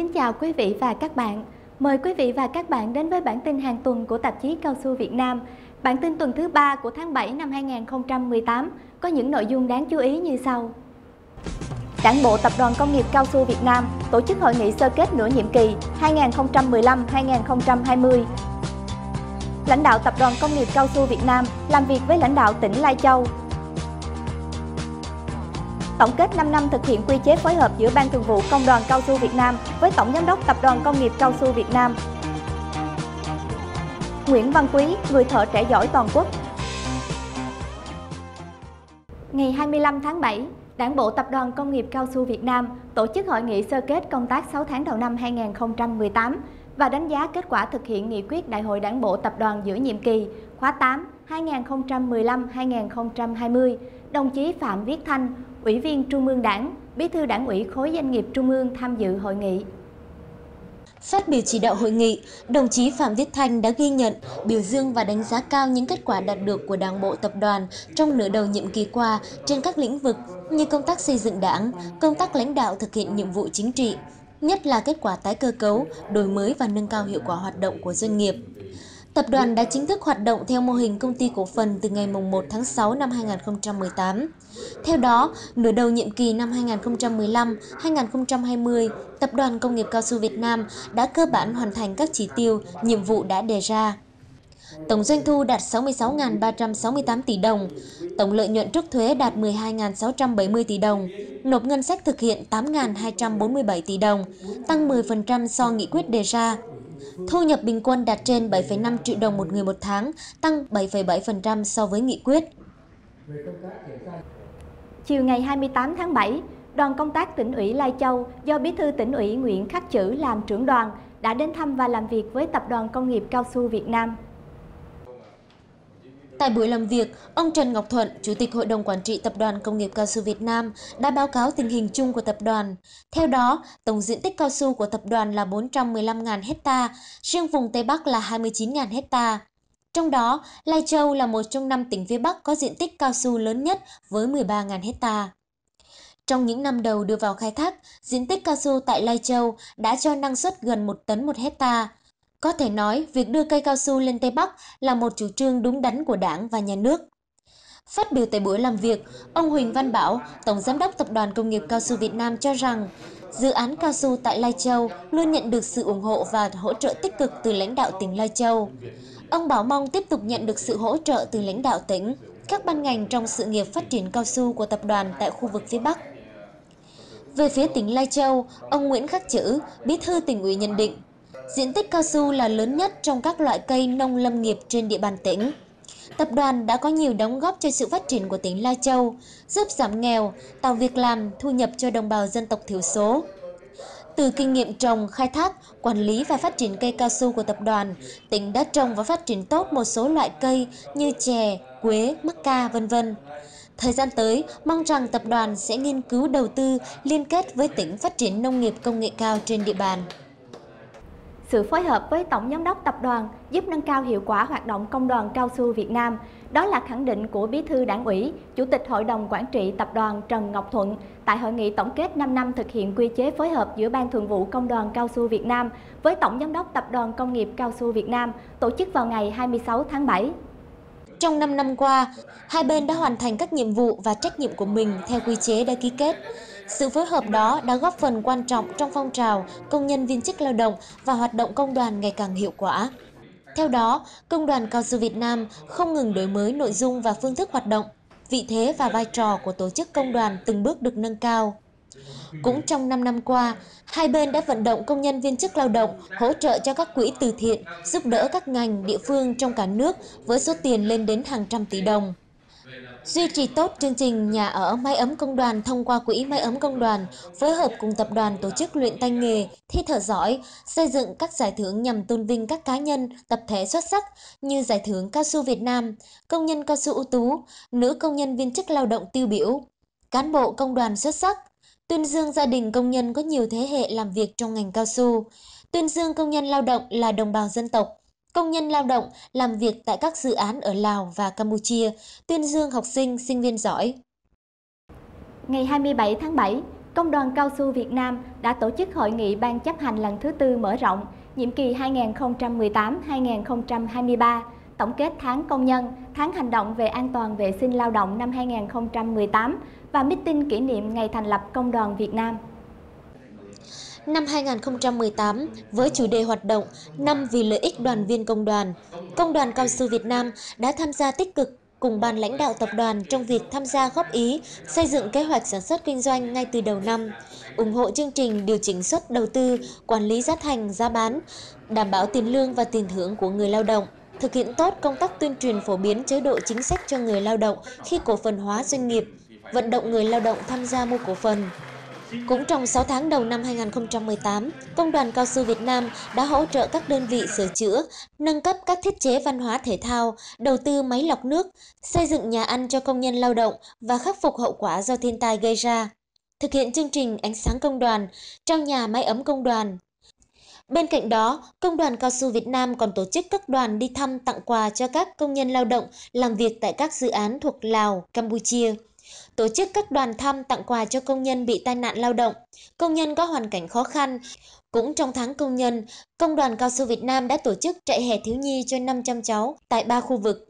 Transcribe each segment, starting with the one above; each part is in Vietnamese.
Kính chào quý vị và các bạn. Mời quý vị và các bạn đến với bản tin hàng tuần của tạp chí Cao su Việt Nam. Bản tin tuần thứ 3 của tháng 7 năm 2018 có những nội dung đáng chú ý như sau. Đảng bộ Tập đoàn Công nghiệp Cao su Việt Nam tổ chức hội nghị sơ kết nửa nhiệm kỳ 2015-2020. Lãnh đạo Tập đoàn Công nghiệp Cao su Việt Nam làm việc với lãnh đạo tỉnh Lai Châu tổng kết 5 năm thực hiện quy chế phối hợp giữa Ban Thường vụ Công đoàn Cao su Việt Nam với Tổng Giám đốc Tập đoàn Công nghiệp Cao su Việt Nam. Nguyễn Văn Quý, người thợ trẻ giỏi toàn quốc. Ngày 25 tháng 7, Đảng bộ Tập đoàn Công nghiệp Cao su Việt Nam tổ chức hội nghị sơ kết công tác 6 tháng đầu năm 2018 và đánh giá kết quả thực hiện nghị quyết Đại hội Đảng bộ Tập đoàn giữa nhiệm kỳ khóa 8 2015-2020, đồng chí Phạm Viết Thanh, Ủy viên Trung ương Đảng, Bí thư Đảng ủy khối doanh nghiệp Trung ương tham dự hội nghị. Phát biểu chỉ đạo hội nghị, đồng chí Phạm Viết Thanh đã ghi nhận, biểu dương và đánh giá cao những kết quả đạt được của Đảng bộ tập đoàn trong nửa đầu nhiệm kỳ qua trên các lĩnh vực như công tác xây dựng đảng, công tác lãnh đạo thực hiện nhiệm vụ chính trị, nhất là kết quả tái cơ cấu, đổi mới và nâng cao hiệu quả hoạt động của doanh nghiệp. Tập đoàn đã chính thức hoạt động theo mô hình công ty cổ phần từ ngày 1 tháng 6 năm 2018. Theo đó, nửa đầu nhiệm kỳ năm 2015-2020, Tập đoàn Công nghiệp Cao su Việt Nam đã cơ bản hoàn thành các chỉ tiêu, nhiệm vụ đã đề ra. Tổng doanh thu đạt 66.368 tỷ đồng, tổng lợi nhuận trước thuế đạt 12.670 tỷ đồng, nộp ngân sách thực hiện 8.247 tỷ đồng, tăng 10% so nghị quyết đề ra. Thu nhập bình quân đạt trên 7,5 triệu đồng một người một tháng, tăng 7,7% so với nghị quyết. Chiều ngày 28 tháng 7, đoàn công tác tỉnh ủy Lai Châu do Bí thư tỉnh ủy Nguyễn Khắc Chữ làm trưởng đoàn đã đến thăm và làm việc với Tập đoàn Công nghiệp Cao su Việt Nam. Tại buổi làm việc, ông Trần Ngọc Thuận, Chủ tịch Hội đồng Quản trị Tập đoàn Công nghiệp Cao su Việt Nam đã báo cáo tình hình chung của tập đoàn. Theo đó, tổng diện tích cao su của tập đoàn là 415.000 hecta, riêng vùng Tây Bắc là 29.000 hecta. Trong đó, Lai Châu là một trong năm tỉnh phía Bắc có diện tích cao su lớn nhất với 13.000 hecta. Trong những năm đầu đưa vào khai thác, diện tích cao su tại Lai Châu đã cho năng suất gần 1 tấn một hecta. Có thể nói, việc đưa cây cao su lên Tây Bắc là một chủ trương đúng đắn của Đảng và Nhà nước. Phát biểu tại buổi làm việc, ông Huỳnh Văn Bảo, Tổng Giám đốc Tập đoàn Công nghiệp Cao su Việt Nam cho rằng, dự án cao su tại Lai Châu luôn nhận được sự ủng hộ và hỗ trợ tích cực từ lãnh đạo tỉnh Lai Châu. Ông Bảo mong tiếp tục nhận được sự hỗ trợ từ lãnh đạo tỉnh, các ban ngành trong sự nghiệp phát triển cao su của tập đoàn tại khu vực phía Bắc. Về phía tỉnh Lai Châu, ông Nguyễn Khắc Chữ, bí thư tỉnh ủy nhận định, diện tích cao su là lớn nhất trong các loại cây nông lâm nghiệp trên địa bàn tỉnh. Tập đoàn đã có nhiều đóng góp cho sự phát triển của tỉnh Lai Châu, giúp giảm nghèo, tạo việc làm, thu nhập cho đồng bào dân tộc thiểu số. Từ kinh nghiệm trồng, khai thác, quản lý và phát triển cây cao su của tập đoàn, tỉnh đã trồng và phát triển tốt một số loại cây như chè, quế, mắc ca, vân vân. Thời gian tới, mong rằng tập đoàn sẽ nghiên cứu đầu tư liên kết với tỉnh phát triển nông nghiệp công nghệ cao trên địa bàn. Sự phối hợp với Tổng Giám đốc Tập đoàn giúp nâng cao hiệu quả hoạt động Công đoàn Cao su Việt Nam. Đó là khẳng định của Bí thư Đảng ủy, Chủ tịch Hội đồng Quản trị Tập đoàn Trần Ngọc Thuận tại hội nghị tổng kết 5 năm thực hiện quy chế phối hợp giữa Ban Thường vụ Công đoàn Cao su Việt Nam với Tổng Giám đốc Tập đoàn Công nghiệp Cao su Việt Nam tổ chức vào ngày 26 tháng 7. Trong 5 năm qua, hai bên đã hoàn thành các nhiệm vụ và trách nhiệm của mình theo quy chế đã ký kết. Sự phối hợp đó đã góp phần quan trọng trong phong trào công nhân viên chức lao động và hoạt động công đoàn ngày càng hiệu quả. Theo đó, Công đoàn Cao su Việt Nam không ngừng đổi mới nội dung và phương thức hoạt động, vị thế và vai trò của tổ chức công đoàn từng bước được nâng cao. Cũng trong 5 năm qua, hai bên đã vận động công nhân viên chức lao động hỗ trợ cho các quỹ từ thiện, giúp đỡ các ngành, địa phương trong cả nước với số tiền lên đến hàng trăm tỷ đồng. Duy trì tốt chương trình nhà ở máy ấm công đoàn thông qua quỹ máy ấm công đoàn, phối hợp cùng tập đoàn tổ chức luyện tay nghề, thi thợ giỏi, xây dựng các giải thưởng nhằm tôn vinh các cá nhân, tập thể xuất sắc như giải thưởng cao su Việt Nam, công nhân cao su ưu tú, nữ công nhân viên chức lao động tiêu biểu, cán bộ công đoàn xuất sắc, tuyên dương gia đình công nhân có nhiều thế hệ làm việc trong ngành cao su, tuyên dương công nhân lao động là đồng bào dân tộc, công nhân lao động làm việc tại các dự án ở Lào và Campuchia, tuyên dương học sinh, sinh viên giỏi. Ngày 27 tháng 7, Công đoàn Cao su Việt Nam đã tổ chức hội nghị ban chấp hành lần thứ tư mở rộng, nhiệm kỳ 2018-2023, tổng kết tháng công nhân, tháng hành động về an toàn vệ sinh lao động năm 2018 và meeting kỷ niệm ngày thành lập Công đoàn Việt Nam. Năm 2018, với chủ đề hoạt động Năm vì lợi ích đoàn viên công đoàn, Công đoàn Cao su Việt Nam đã tham gia tích cực cùng ban lãnh đạo tập đoàn trong việc tham gia góp ý xây dựng kế hoạch sản xuất kinh doanh ngay từ đầu năm, ủng hộ chương trình điều chỉnh suất đầu tư, quản lý giá thành, giá bán, đảm bảo tiền lương và tiền thưởng của người lao động, thực hiện tốt công tác tuyên truyền phổ biến chế độ chính sách cho người lao động khi cổ phần hóa doanh nghiệp, vận động người lao động tham gia mua cổ phần. Cũng trong 6 tháng đầu năm 2018, Công đoàn Cao su Việt Nam đã hỗ trợ các đơn vị sửa chữa, nâng cấp các thiết chế văn hóa thể thao, đầu tư máy lọc nước, xây dựng nhà ăn cho công nhân lao động và khắc phục hậu quả do thiên tai gây ra. Thực hiện chương trình Ánh sáng công đoàn, trao nhà máy ấm công đoàn. Bên cạnh đó, Công đoàn Cao su Việt Nam còn tổ chức các đoàn đi thăm tặng quà cho các công nhân lao động làm việc tại các dự án thuộc Lào, Campuchia tổ chức các đoàn thăm tặng quà cho công nhân bị tai nạn lao động, công nhân có hoàn cảnh khó khăn. Cũng trong tháng công nhân, Công đoàn Cao su Việt Nam đã tổ chức trại hè thiếu nhi cho 500 cháu tại ba khu vực.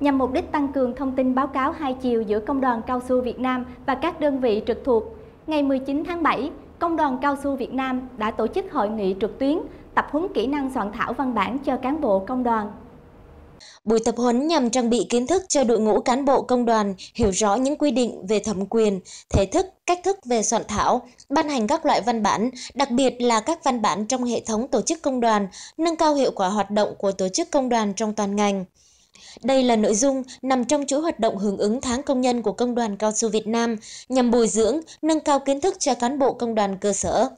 Nhằm mục đích tăng cường thông tin báo cáo hai chiều giữa Công đoàn Cao su Việt Nam và các đơn vị trực thuộc, ngày 19 tháng 7, Công đoàn Cao su Việt Nam đã tổ chức hội nghị trực tuyến tập huấn kỹ năng soạn thảo văn bản cho cán bộ công đoàn. Buổi tập huấn nhằm trang bị kiến thức cho đội ngũ cán bộ công đoàn hiểu rõ những quy định về thẩm quyền, thể thức, cách thức về soạn thảo, ban hành các loại văn bản, đặc biệt là các văn bản trong hệ thống tổ chức công đoàn, nâng cao hiệu quả hoạt động của tổ chức công đoàn trong toàn ngành. Đây là nội dung nằm trong chuỗi hoạt động hưởng ứng tháng công nhân của Công đoàn Cao su Việt Nam nhằm bồi dưỡng, nâng cao kiến thức cho cán bộ công đoàn cơ sở.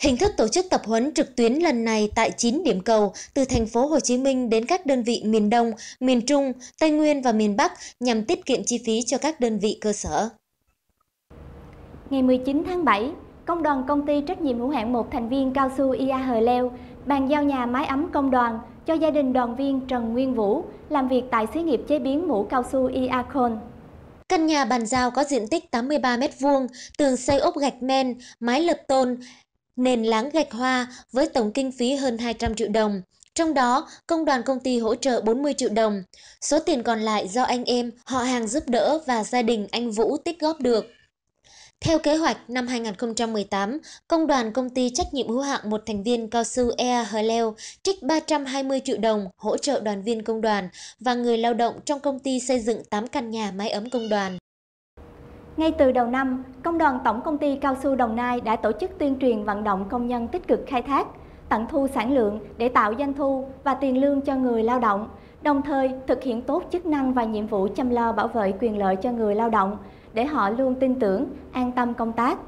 Hình thức tổ chức tập huấn trực tuyến lần này tại 9 điểm cầu từ thành phố Hồ Chí Minh đến các đơn vị miền Đông, miền Trung, Tây Nguyên và miền Bắc nhằm tiết kiệm chi phí cho các đơn vị cơ sở. Ngày 19 tháng 7, Công đoàn công ty trách nhiệm hữu hạn một thành viên cao su IA Hờ Leo bàn giao nhà máy ấm công đoàn cho gia đình đoàn viên Trần Nguyên Vũ làm việc tại xí nghiệp chế biến mũ cao su IA Khôn. Căn nhà bàn giao có diện tích 83 m2, tường xây ốp gạch men, mái lợp tôn, nền láng gạch hoa với tổng kinh phí hơn 200 triệu đồng. Trong đó, công đoàn công ty hỗ trợ 40 triệu đồng. Số tiền còn lại do anh em, họ hàng giúp đỡ và gia đình anh Vũ tích góp được. Theo kế hoạch năm 2018, Công đoàn Công ty trách nhiệm hữu hạn một thành viên cao su Air Hờ Leo trích 320 triệu đồng hỗ trợ đoàn viên công đoàn và người lao động trong công ty xây dựng 8 căn nhà máy ấm công đoàn. Ngay từ đầu năm, Công đoàn Tổng Công ty Cao su Đồng Nai đã tổ chức tuyên truyền vận động công nhân tích cực khai thác, tận thu sản lượng để tạo doanh thu và tiền lương cho người lao động, đồng thời thực hiện tốt chức năng và nhiệm vụ chăm lo bảo vệ quyền lợi cho người lao động để họ luôn tin tưởng, an tâm công tác.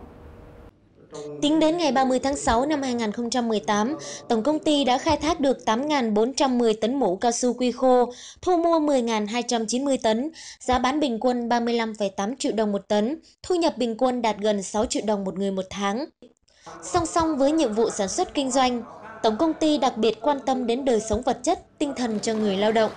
Tính đến ngày 30 tháng 6 năm 2018, tổng công ty đã khai thác được 8.410 tấn mũ cao su quy khô, thu mua 10.290 tấn, giá bán bình quân 35,8 triệu đồng một tấn, thu nhập bình quân đạt gần 6 triệu đồng một người một tháng. Song song với nhiệm vụ sản xuất kinh doanh, tổng công ty đặc biệt quan tâm đến đời sống vật chất, tinh thần cho người lao động.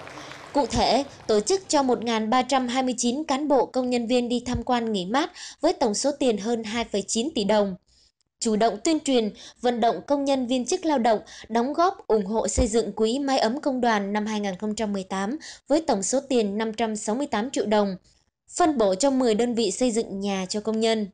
Cụ thể, tổ chức cho 1.329 cán bộ công nhân viên đi tham quan nghỉ mát với tổng số tiền hơn 2,9 tỷ đồng chủ động tuyên truyền, vận động công nhân viên chức lao động đóng góp ủng hộ xây dựng quỹ mái ấm công đoàn năm 2018 với tổng số tiền 568 triệu đồng, phân bổ cho 10 đơn vị xây dựng nhà cho công nhân.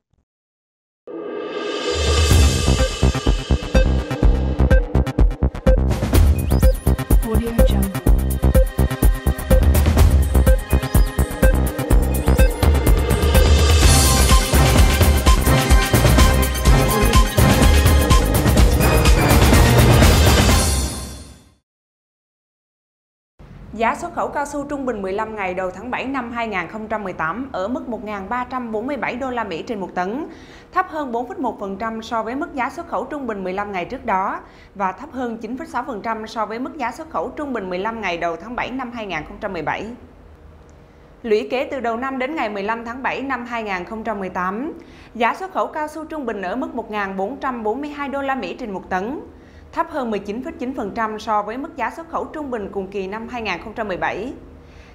Giá xuất khẩu cao su trung bình 15 ngày đầu tháng 7 năm 2018 ở mức 1.347 đô la Mỹ trên một tấn, thấp hơn 4,1% so với mức giá xuất khẩu trung bình 15 ngày trước đó và thấp hơn 9,6% so với mức giá xuất khẩu trung bình 15 ngày đầu tháng 7 năm 2017. Lũy kế từ đầu năm đến ngày 15 tháng 7 năm 2018, giá xuất khẩu cao su trung bình ở mức 1.442 đô la Mỹ trên một tấn, thấp hơn 19,9% so với mức giá xuất khẩu trung bình cùng kỳ năm 2017.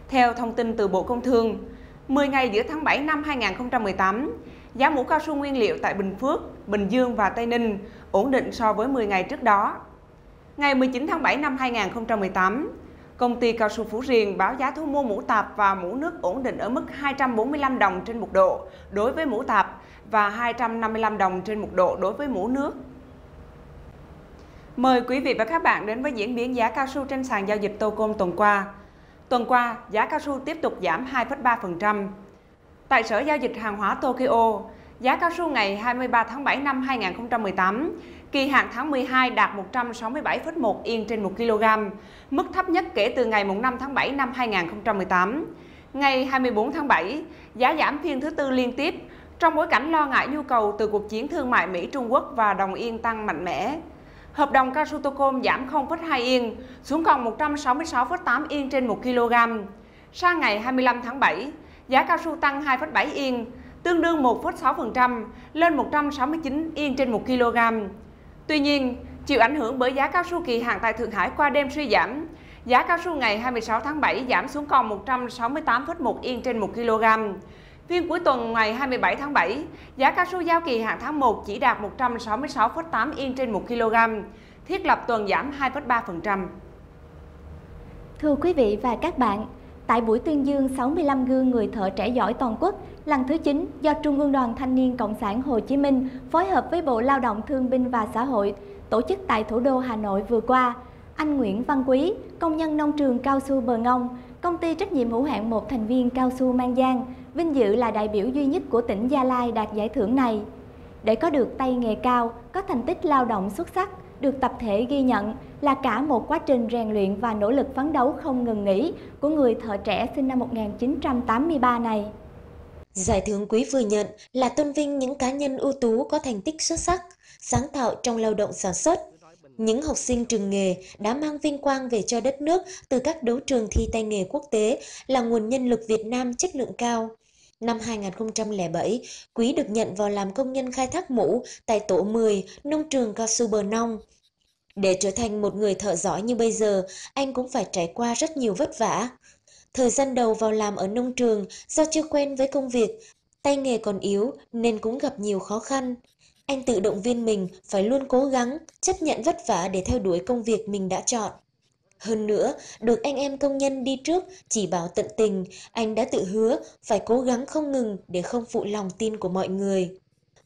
Theo thông tin từ Bộ Công Thương, 10 ngày giữa tháng 7 năm 2018, giá mũ cao su nguyên liệu tại Bình Phước, Bình Dương và Tây Ninh ổn định so với 10 ngày trước đó. Ngày 19 tháng 7 năm 2018, công ty cao su Phú Riêng báo giá thu mua mũ tạp và mũ nước ổn định ở mức 245 đồng trên một độ đối với mũ tạp và 255 đồng trên một độ đối với mũ nước. Mời quý vị và các bạn đến với diễn biến giá cao su trên sàn giao dịch Tocom tuần qua. Tuần qua, giá cao su tiếp tục giảm 2,3%. Tại Sở Giao dịch Hàng hóa Tokyo, giá cao su ngày 23 tháng 7 năm 2018, kỳ hạn tháng 12 đạt 167,1 yên trên 1 kg, mức thấp nhất kể từ ngày 5 tháng 7 năm 2018. Ngày 24 tháng 7, giá giảm phiên thứ tư liên tiếp trong bối cảnh lo ngại nhu cầu từ cuộc chiến thương mại Mỹ-Trung Quốc và đồng yên tăng mạnh mẽ. Hợp đồng cao su Tocom giảm 0,2 yên xuống còn 166,8 yên trên 1 kg. Sang ngày 25 tháng 7, giá cao su tăng 2,7 yên, tương đương 1,6% lên 169 yên trên 1 kg. Tuy nhiên, chịu ảnh hưởng bởi giá cao su kỳ hạn tại Thượng Hải qua đêm suy giảm, giá cao su ngày 26 tháng 7 giảm xuống còn 168,1 yên trên 1 kg. Phiên cuối tuần ngày 27 tháng 7, giá cao su giao kỳ hạn tháng 1 chỉ đạt 166,8 yên trên 1 kg, thiết lập tuần giảm 2,3%. Thưa quý vị và các bạn, tại buổi tuyên dương 65 gương người thợ trẻ giỏi toàn quốc lần thứ 9 do Trung ương Đoàn Thanh niên Cộng sản Hồ Chí Minh phối hợp với Bộ Lao động Thương binh và Xã hội tổ chức tại thủ đô Hà Nội vừa qua, anh Nguyễn Văn Quý, công nhân nông trường cao su Bờ Ngông, công ty trách nhiệm hữu hạn một thành viên cao su Mang Giang, vinh dự là đại biểu duy nhất của tỉnh Gia Lai đạt giải thưởng này. Để có được tay nghề cao, có thành tích lao động xuất sắc, được tập thể ghi nhận là cả một quá trình rèn luyện và nỗ lực phấn đấu không ngừng nghỉ của người thợ trẻ sinh năm 1983 này. Giải thưởng quý vừa nhận là tôn vinh những cá nhân ưu tú có thành tích xuất sắc, sáng tạo trong lao động sản xuất. Những học sinh trường nghề đã mang vinh quang về cho đất nước từ các đấu trường thi tay nghề quốc tế là nguồn nhân lực Việt Nam chất lượng cao. Năm 2007, Quý được nhận vào làm công nhân khai thác mũ tại tổ 10 nông trường cao su Bờ Nông. Để trở thành một người thợ giỏi như bây giờ, anh cũng phải trải qua rất nhiều vất vả. Thời gian đầu vào làm ở nông trường do chưa quen với công việc, tay nghề còn yếu nên cũng gặp nhiều khó khăn. Anh tự động viên mình phải luôn cố gắng, chấp nhận vất vả để theo đuổi công việc mình đã chọn. Hơn nữa, được anh em công nhân đi trước chỉ bảo tận tình, anh đã tự hứa phải cố gắng không ngừng để không phụ lòng tin của mọi người.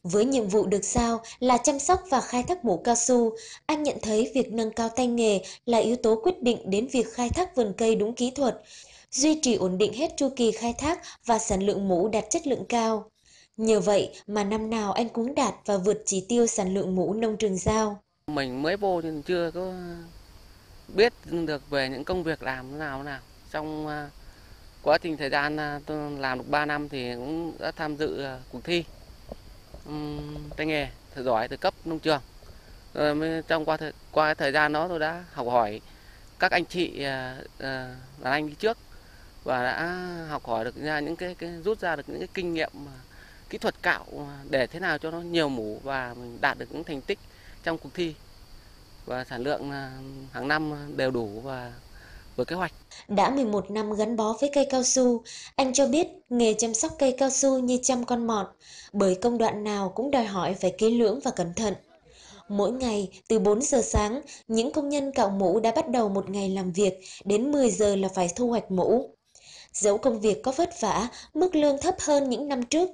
Với nhiệm vụ được giao là chăm sóc và khai thác mũ cao su, anh nhận thấy việc nâng cao tay nghề là yếu tố quyết định đến việc khai thác vườn cây đúng kỹ thuật, duy trì ổn định hết chu kỳ khai thác và sản lượng mũ đạt chất lượng cao. Nhờ vậy mà năm nào anh cũng đạt và vượt chỉ tiêu sản lượng mũ nông trường giao. Mình mới vô thì chưa có biết được về những công việc làm thế nào thế nào. Trong à, quá trình thời gian à, tôi làm được 3 năm thì cũng đã tham dự à, cuộc thi tay nghề thợ giỏi từ cấp nông trường. Rồi mới trong qua thời, qua thời gian đó tôi đã học hỏi các anh chị đàn anh đi trước và đã học hỏi được ra những cái, cái rút ra được những cái kinh nghiệm kỹ thuật cạo để thế nào cho nó nhiều mũ và mình đạt được những thành tích trong cuộc thi và sản lượng à, hàng năm đều đủ và vừa kế hoạch. Đã 11 năm gắn bó với cây cao su, anh cho biết nghề chăm sóc cây cao su như chăm con mọt, bởi công đoạn nào cũng đòi hỏi phải kỹ lưỡng và cẩn thận. Mỗi ngày, từ 4 giờ sáng, những công nhân cạo mũ đã bắt đầu một ngày làm việc, đến 10 giờ là phải thu hoạch mũ. Dẫu công việc có vất vả, mức lương thấp hơn những năm trước,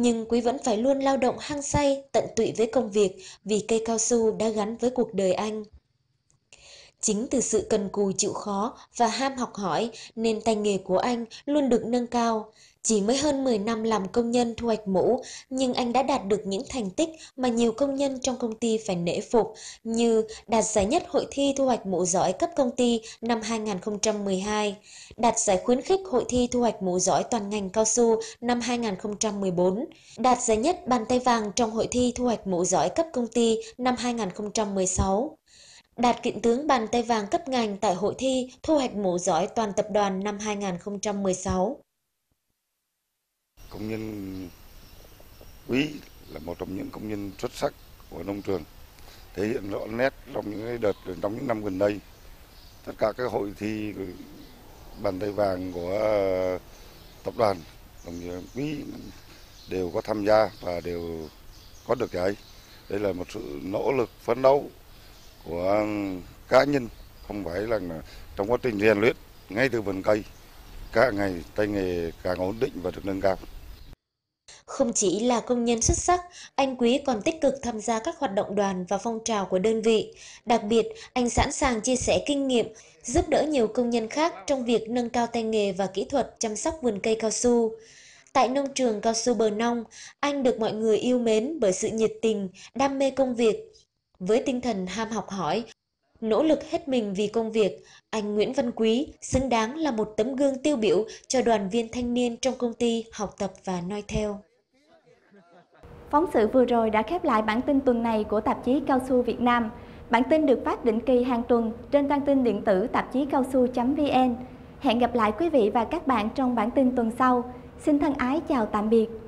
nhưng Quý vẫn phải luôn lao động hăng say, tận tụy với công việc vì cây cao su đã gắn với cuộc đời anh. Chính từ sự cần cù chịu khó và ham học hỏi nên tay nghề của anh luôn được nâng cao. Chỉ mới hơn 10 năm làm công nhân thu hoạch mũ, nhưng anh đã đạt được những thành tích mà nhiều công nhân trong công ty phải nể phục, như đạt giải nhất hội thi thu hoạch mũ giỏi cấp công ty năm 2012, đạt giải khuyến khích hội thi thu hoạch mũ giỏi toàn ngành cao su năm 2014, đạt giải nhất bàn tay vàng trong hội thi thu hoạch mũ giỏi cấp công ty năm 2016 đạt kiện tướng bàn tay vàng cấp ngành tại hội thi thu hoạch mũ giỏi toàn tập đoàn năm 2016 công nhân quý là một trong những công nhân xuất sắc của nông trường thể hiện rõ nét trong những đợt trong những năm gần đây tất cả các hội thi bàn tay vàng của ờ, tập đoàn đồng chí quý đều có tham gia và đều có được giải. Đây là một sự nỗ lực phấn đấu của cá nhân, không phải là trong quá trình rèn luyện ngay từ vườn cây, cả ngày tay nghề càng ổn định và được nâng cao. Không chỉ là công nhân xuất sắc, anh Quý còn tích cực tham gia các hoạt động đoàn và phong trào của đơn vị. Đặc biệt, anh sẵn sàng chia sẻ kinh nghiệm, giúp đỡ nhiều công nhân khác trong việc nâng cao tay nghề và kỹ thuật chăm sóc vườn cây cao su. Tại nông trường cao su Bờ Nông, anh được mọi người yêu mến bởi sự nhiệt tình, đam mê công việc. Với tinh thần ham học hỏi, nỗ lực hết mình vì công việc, anh Nguyễn Văn Quý xứng đáng là một tấm gương tiêu biểu cho đoàn viên thanh niên trong công ty học tập và noi theo. Phóng sự vừa rồi đã khép lại bản tin tuần này của tạp chí Cao su Việt Nam. Bản tin được phát định kỳ hàng tuần trên trang tin điện tử tạp chí cao su.vn. Hẹn gặp lại quý vị và các bạn trong bản tin tuần sau. Xin thân ái chào tạm biệt.